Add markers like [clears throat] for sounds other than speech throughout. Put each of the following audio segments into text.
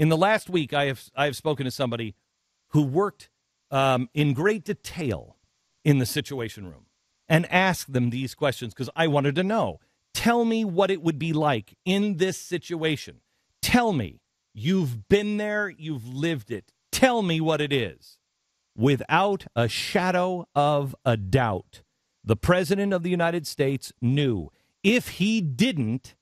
In the last week, I have I have spoken to somebody who worked um, in great detail in the Situation Room and asked them these questions because I wanted to know. Tell me what it would be like in this situation. Tell me you've been there, you've lived it. Tell me what it is. Without a shadow of a doubt, the President of the United States knew. If he didn't,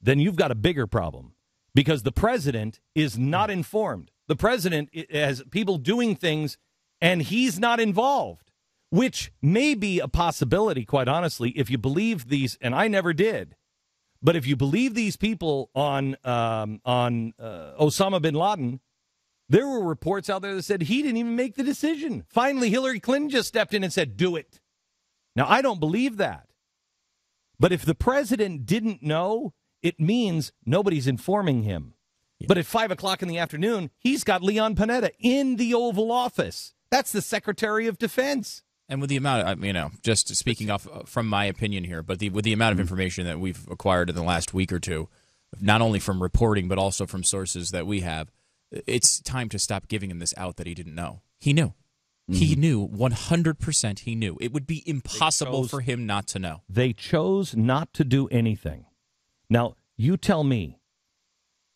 then you've got a bigger problem because the President is not informed. The President has people doing things and he's not involved, which may be a possibility, quite honestly, if you believe these, and I never did. But if you believe these people on um, on uh, Osama bin Laden, there were reports out there that said he didn't even make the decision. Finally, Hillary Clinton just stepped in and said, "Do it." Now, I don't believe that. But if the president didn't know, it means nobody's informing him. Yeah. But at five o'clock in the afternoon, he's got Leon Panetta in the Oval Office. That's the Secretary of Defense. And with the amount of, you know, just speaking off uh, from my opinion here, but the, with the amount of mm-hmm. information that we've acquired in the last week or two, not only from reporting, but also from sources that we have, it's time to stop giving him this out that he didn't know. He knew. Mm-hmm. He knew 100% he knew. It would be impossible chose, for him not to know. They chose not to do anything. Now, you tell me,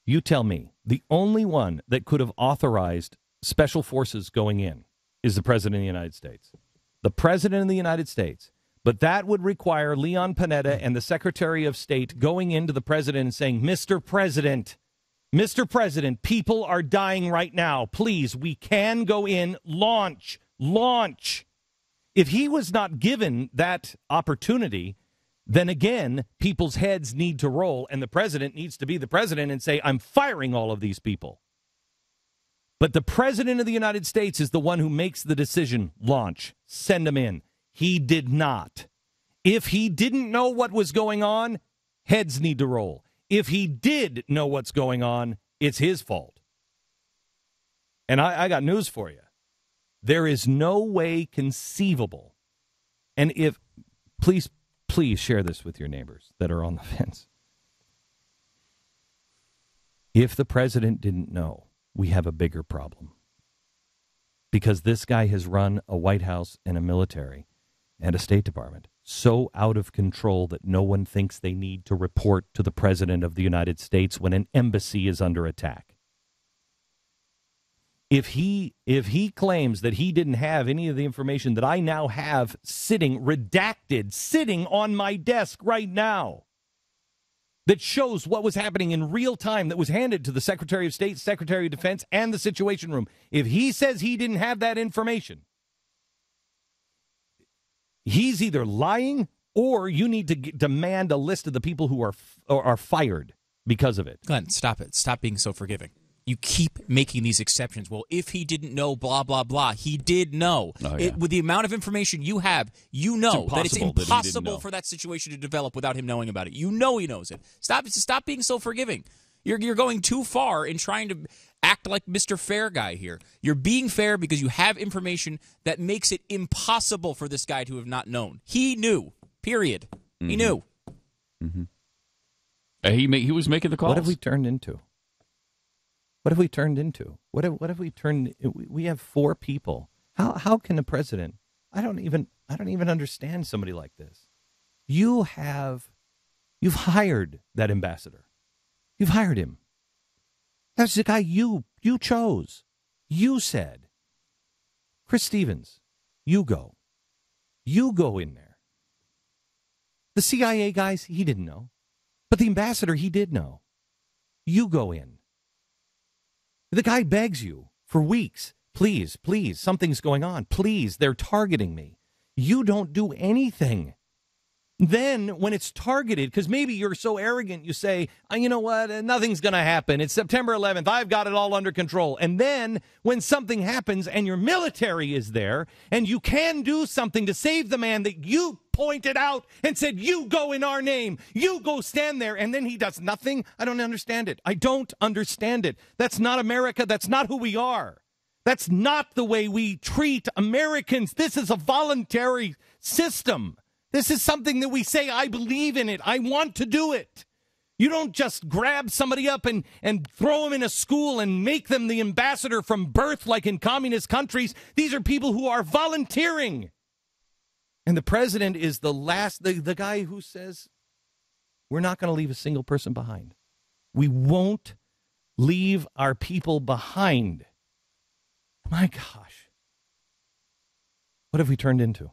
you tell me, the only one that could have authorized special forces going in is the President of the United States. The President of the United States. But that would require Leon Panetta and the Secretary of State going into the President and saying, Mr. President, Mr. President, people are dying right now. Please, we can go in, launch, launch. If he was not given that opportunity, then again, people's heads need to roll, and the president needs to be the president and say, I'm firing all of these people. But the president of the United States is the one who makes the decision launch, send them in. He did not. If he didn't know what was going on, heads need to roll. If he did know what's going on, it's his fault. And I, I got news for you. There is no way conceivable. And if, please please share this with your neighbors that are on the [laughs] fence. If the president didn't know, we have a bigger problem. Because this guy has run a White House and a military and a State Department so out of control that no one thinks they need to report to the President of the United States when an embassy is under attack if he if he claims that he didn't have any of the information that I now have sitting redacted sitting on my desk right now that shows what was happening in real time that was handed to the Secretary of State, Secretary of Defense and the Situation Room. If he says he didn't have that information, he's either lying or you need to g- demand a list of the people who are f- are fired because of it. Glenn, stop it. Stop being so forgiving you keep making these exceptions. Well, if he didn't know, blah blah blah, he did know. Oh, yeah. it, with the amount of information you have, you know it's that it's impossible that for that situation to develop without him knowing about it. You know he knows it. Stop stop being so forgiving. You're you're going too far in trying to act like Mr. Fair Guy here. You're being fair because you have information that makes it impossible for this guy to have not known. He knew. Period. Mm-hmm. He knew. Mm-hmm. Uh, he he was making the calls. What have we turned into? What have we turned into? What have, what have we turned? We have four people. How how can the president? I don't even I don't even understand somebody like this. You have you've hired that ambassador. You've hired him. That's the guy you you chose. You said, Chris Stevens, you go. You go in there. The CIA guys, he didn't know. But the ambassador, he did know. You go in. The guy begs you for weeks, please, please, something's going on. Please, they're targeting me. You don't do anything. Then, when it's targeted, because maybe you're so arrogant, you say, oh, you know what, uh, nothing's going to happen. It's September 11th. I've got it all under control. And then, when something happens and your military is there and you can do something to save the man that you pointed out and said, You go in our name. You go stand there. And then he does nothing. I don't understand it. I don't understand it. That's not America. That's not who we are. That's not the way we treat Americans. This is a voluntary system. This is something that we say, I believe in it. I want to do it. You don't just grab somebody up and, and throw them in a school and make them the ambassador from birth like in communist countries. These are people who are volunteering. And the president is the last, the, the guy who says, we're not going to leave a single person behind. We won't leave our people behind. My gosh. What have we turned into?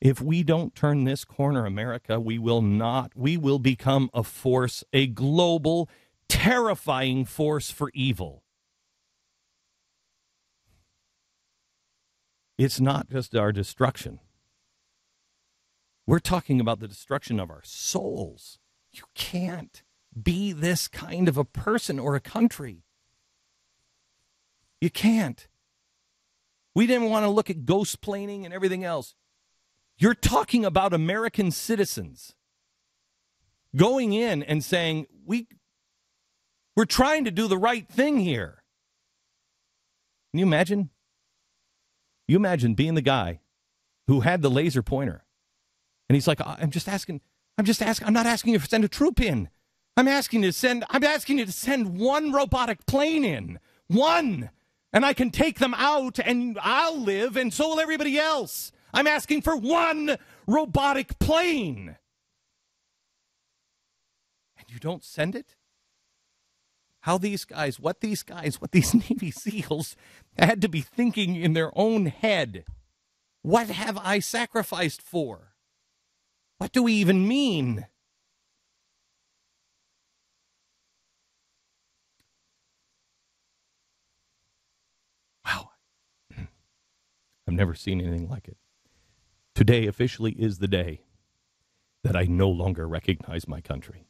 If we don't turn this corner, America, we will not. We will become a force, a global, terrifying force for evil. It's not just our destruction. We're talking about the destruction of our souls. You can't be this kind of a person or a country. You can't. We didn't want to look at ghost planing and everything else. You're talking about American citizens going in and saying, we, we're trying to do the right thing here. Can you imagine? You imagine being the guy who had the laser pointer. And he's like, I'm just asking, I'm just asking, I'm not asking you to send a troop in. I'm asking you to send, I'm asking you to send one robotic plane in. One. And I can take them out and I'll live and so will everybody else. I'm asking for one robotic plane. And you don't send it? How these guys, what these guys, what these [laughs] Navy SEALs had to be thinking in their own head. What have I sacrificed for? What do we even mean? Wow. [clears throat] I've never seen anything like it. Today officially is the day that I no longer recognize my country.